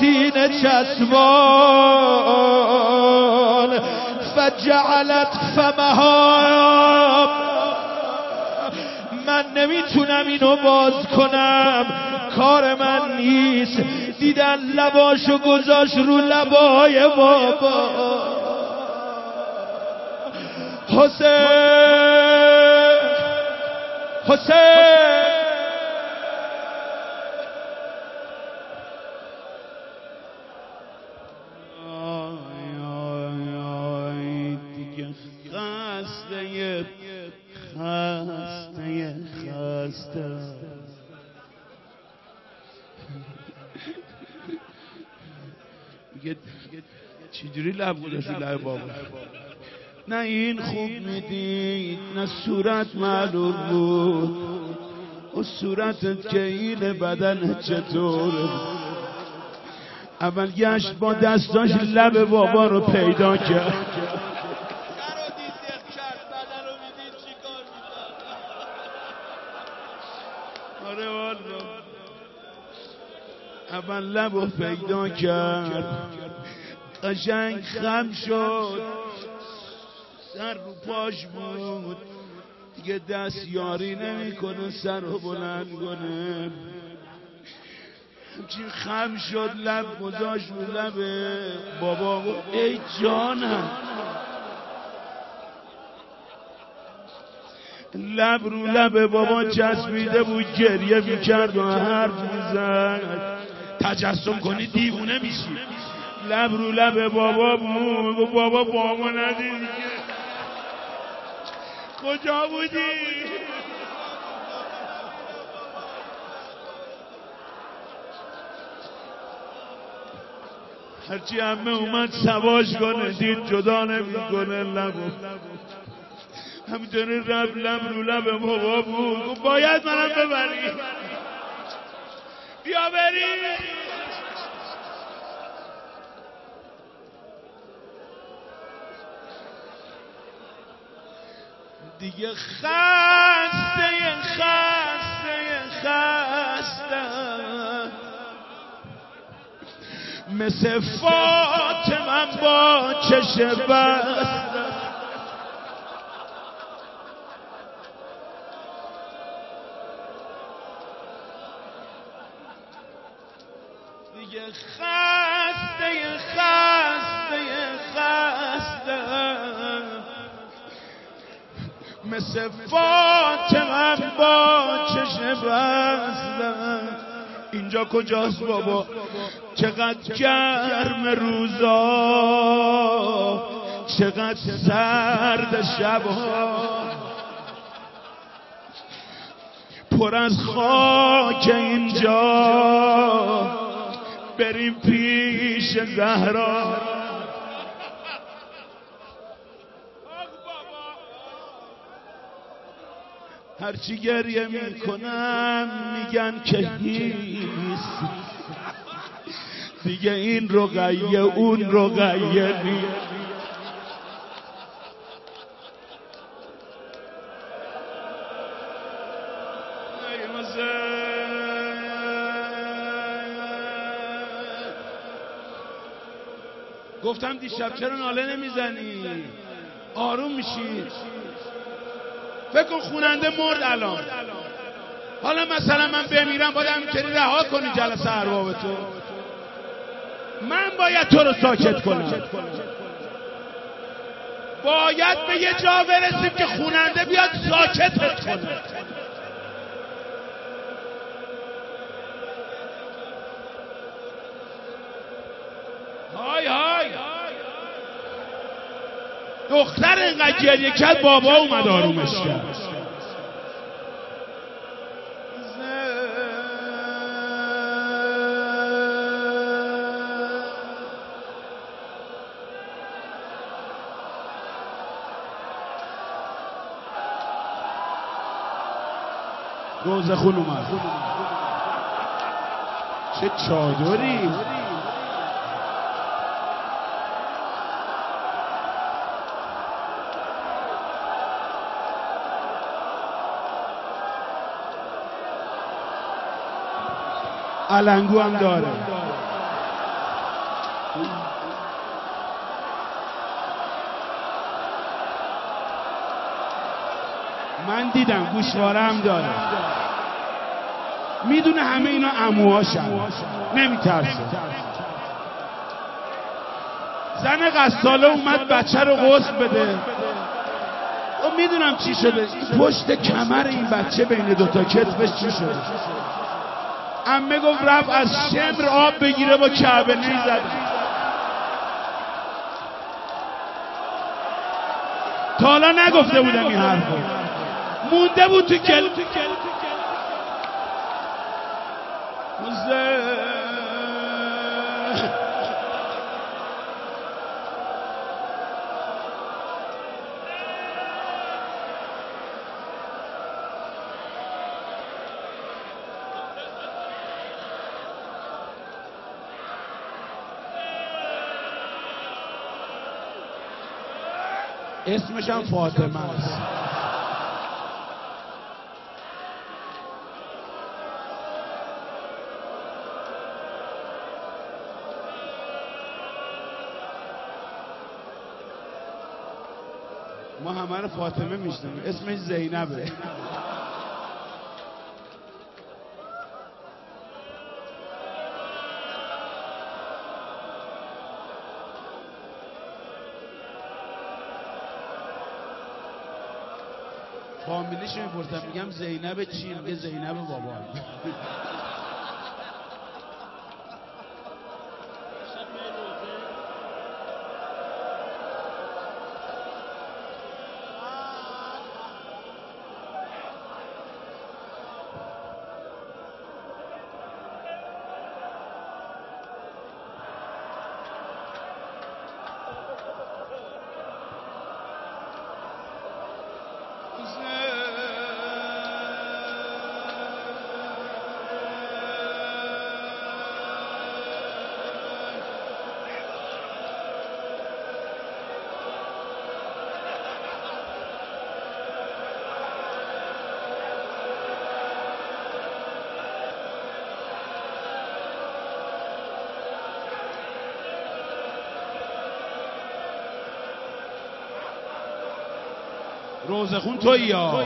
سینه چسبان فجعلت فمها من نمی‌تونم اینو باز کنم کار من نیست. دیدن لباشو گذاشت رو لبای بابا. حسین حسین. میگه چجوری لب گذاشت لب بابا؟ نه این خوب می‌دید نه صورت معلوم بود. و صورتت که این بدن چطوره اول گشت با دستاش لب بابا رو پیدا کرد. لب رو پیدا کرد. قشنگ خم شد. سر رو پاش بود. دیگه دست یاری نمی‌کنه سر رو بلند کنه. همچین خم شد لب گذاشت رو لب بابا. ای جانم. لب رو لب بابا چسبیده بود گریه می‌کرد و حرف می‌زد. تجسم کنی دیوونه میشی. لب رو لب بابا بود بابا بابا ندید کجا بودی؟ هرچی همه اومد سواش کنه دید جدا نمی‌کنه لبو همینطوری رب لب رو لب بابا بود. باید منم ببری بیا بری دیگه خسته خسته خسته. مثل فاطمه با چش بست دیگه خسته خسته خسته. مثل فاطمه با چشم بستم اینجا کجاست بابا؟ چقدر گرم روزا. چقدر سرد شبها پر از خاک اینجا. بریم پیش زهرا. هرچی گریه می‌کنم میگن که هیست دیگه این رقیه اون رقیه نیست. گفتم دیشب چرا ناله نمی‌زنی؟ آروم میشید فکر خوننده مرد الان. حالا مثلا من بمیرم باید همینطوری رها کنی جلسه ارباب تو من باید تو رو ساکت کنم. باید به یه جا برسیم که خوننده بیاد ساکتت کنه. دختر اینقدر گریه کرد بابا اومد آرومش کرد. روز خون اومد. چه چادری. علنگو هم داره. من دیدم گوشواره هم داره. می‌دونه همه اینا اموهاشن. نمیترسه. زن قصاله اومد بچه رو غسل بده. و خب می‌دونم چی شده. پشت کمر این بچه بین دوتا کتفش چی شده؟ امه گفت رفت از شمر آب بگیره با کعبه نیزد تا حالا نگفته بودم این حرفو. مونده بود تو کل اسمش هم فاطمه است. ما همه رو فاطمه میشنم اسمش زینبه. فامیلیش می‌پرسم میگم زینب چی؟ میگه زینب بابا. روزخون توی یا.